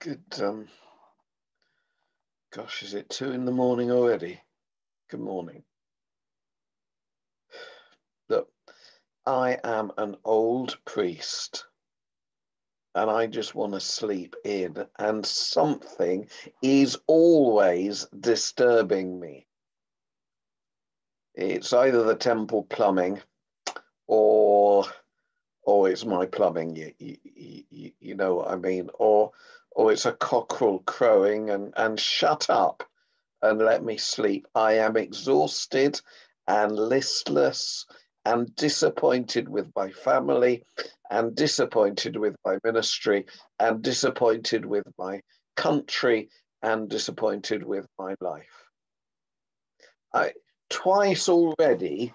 Good. Um, gosh, is it two in the morning already? Good morning. Look, I am an old priest and I just want to sleep in, and something is always disturbing me. It's either the temple plumbing or or it's my plumbing, you, you, you, you know what I mean, or or it's a cockerel crowing and, and shut up and let me sleep. I am exhausted and listless and disappointed with my family and disappointed with my ministry and disappointed with my country and disappointed with my life. I, twice already,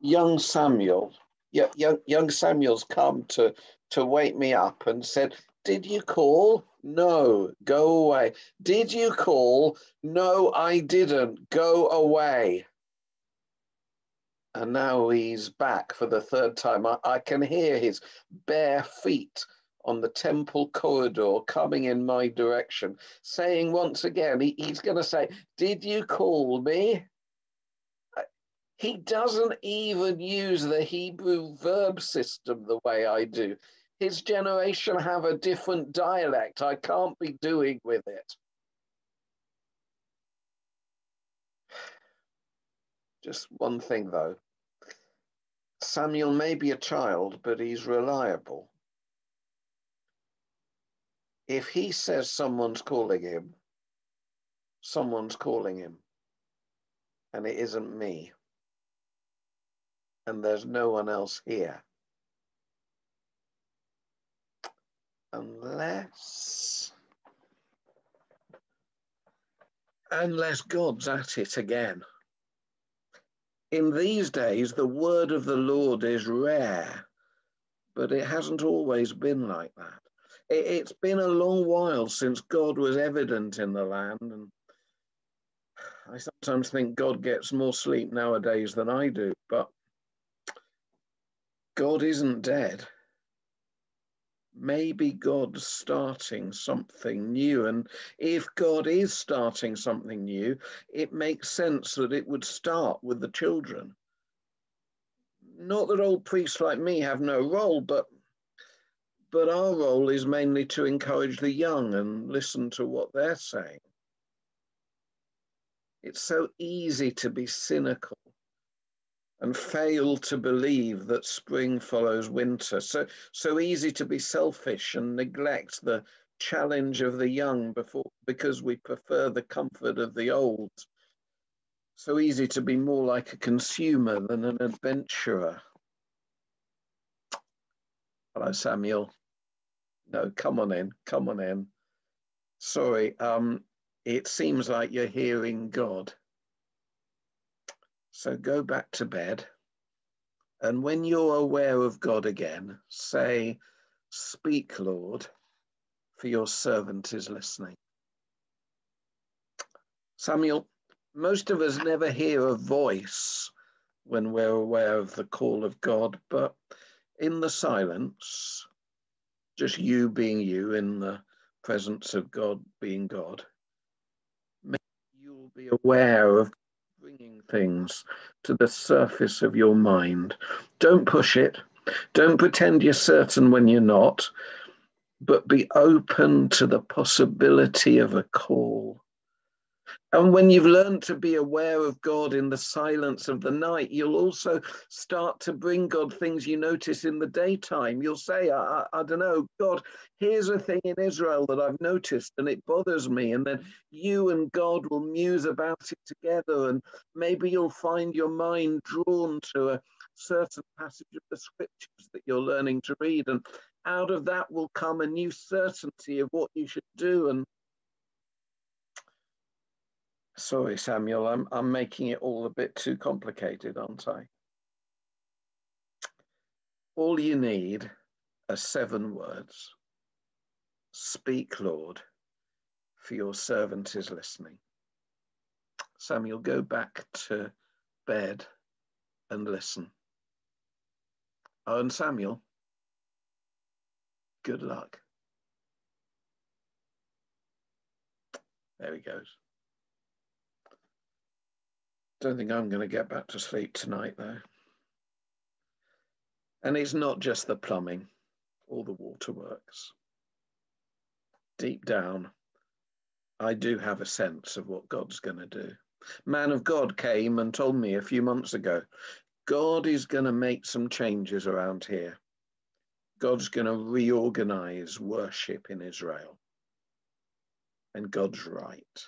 young Samuel, young, young Samuel's come to, to wake me up and said, Did you call? No, go away. Did you call? No, I didn't. Go away. And now he's back for the third time. I, I can hear his bare feet on the temple corridor coming in my direction, saying once again, he, he's going to say, Did you call me? He doesn't even use the Hebrew verb system the way I do. His generation have a different dialect. I can't be doing with it. Just one thing though. Samuel may be a child, but he's reliable. If he says someone's calling him, someone's calling him, and it isn't me, and there's no one else here. Unless, unless God's at it again in these days, the word of the Lord is rare, but it hasn't always been like that. It, has been a long while since God was evident in the land, and I sometimes think God gets more sleep nowadays than I do, but God isn't dead maybe God's starting something new. And if God is starting something new, it makes sense that it would start with the children. Not that old priests like me have no role, but but our role is mainly to encourage the young and listen to what they're saying. It's so easy to be cynical and fail to believe that spring follows winter. So, so easy to be selfish and neglect the challenge of the young before, because we prefer the comfort of the old. So easy to be more like a consumer than an adventurer. Hello, Samuel. No, come on in, come on in. Sorry, um, it seems like you're hearing God. So go back to bed. And when you're aware of God again, say, Speak, Lord, for your servant is listening. Samuel, most of us never hear a voice when we're aware of the call of God, but in the silence, just you being you in the presence of God being God, maybe you'll be aware of bringing things to the surface of your mind. Don't push it. Don't pretend you're certain when you're not, but be open to the possibility of a call. And when you've learned to be aware of God in the silence of the night, you'll also start to bring God things you notice in the daytime. You'll say, I, I, I, don't know, God, here's a thing in Israel that I've noticed and it bothers me. And then you and God will muse about it together. And maybe you'll find your mind drawn to a certain passage of the scriptures that you're learning to read. And out of that will come a new certainty of what you should do. And Sorry, Samuel, I'm, I'm making it all a bit too complicated, aren't I? All you need are seven words. Speak, Lord, for your servant is listening. Samuel, go back to bed and listen. Oh, and Samuel, good luck. There he goes. Don't think I'm going to get back to sleep tonight, though. And it's not just the plumbing or the waterworks. Deep down, I do have a sense of what God's going to do. Man of God came and told me a few months ago God is going to make some changes around here. God's going to reorganize worship in Israel. And God's right.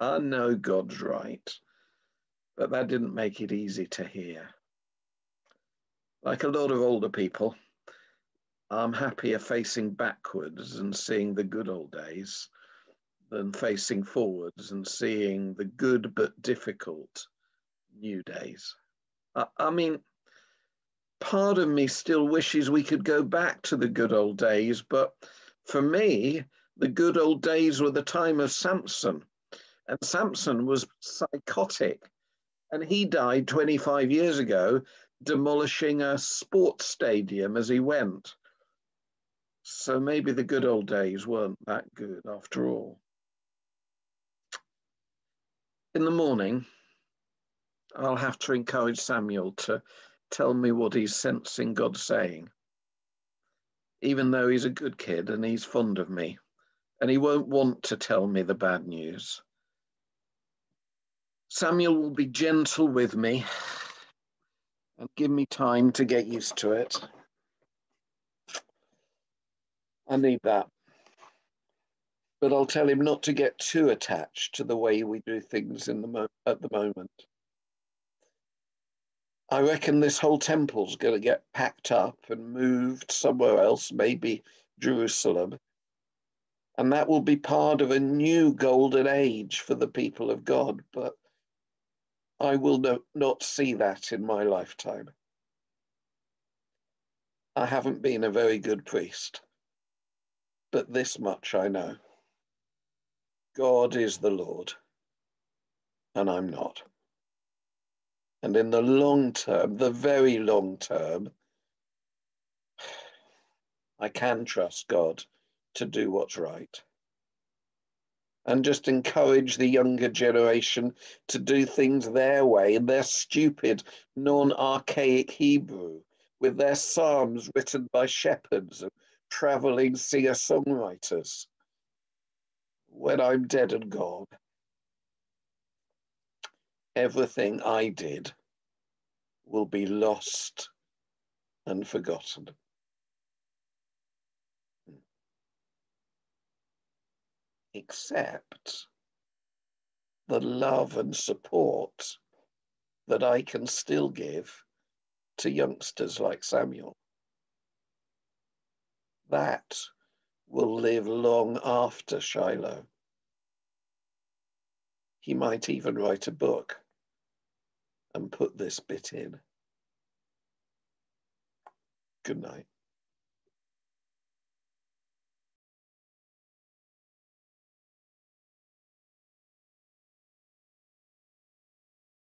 I know God's right, but that didn't make it easy to hear. Like a lot of older people, I'm happier facing backwards and seeing the good old days than facing forwards and seeing the good but difficult new days. I, I mean, part of me still wishes we could go back to the good old days, but for me, the good old days were the time of Samson. And Samson was psychotic. And he died 25 years ago, demolishing a sports stadium as he went. So maybe the good old days weren't that good after all. In the morning, I'll have to encourage Samuel to tell me what he's sensing God saying. Even though he's a good kid and he's fond of me, and he won't want to tell me the bad news. Samuel will be gentle with me and give me time to get used to it. I need that. But I'll tell him not to get too attached to the way we do things in the mo- at the moment. I reckon this whole temple's going to get packed up and moved somewhere else, maybe Jerusalem. And that will be part of a new golden age for the people of God. But I will no, not see that in my lifetime. I haven't been a very good priest, but this much I know God is the Lord, and I'm not. And in the long term, the very long term, I can trust God to do what's right. And just encourage the younger generation to do things their way in their stupid, non archaic Hebrew, with their psalms written by shepherds and traveling singer songwriters. When I'm dead and gone, everything I did will be lost and forgotten. Except the love and support that I can still give to youngsters like Samuel. That will live long after Shiloh. He might even write a book and put this bit in. Good night.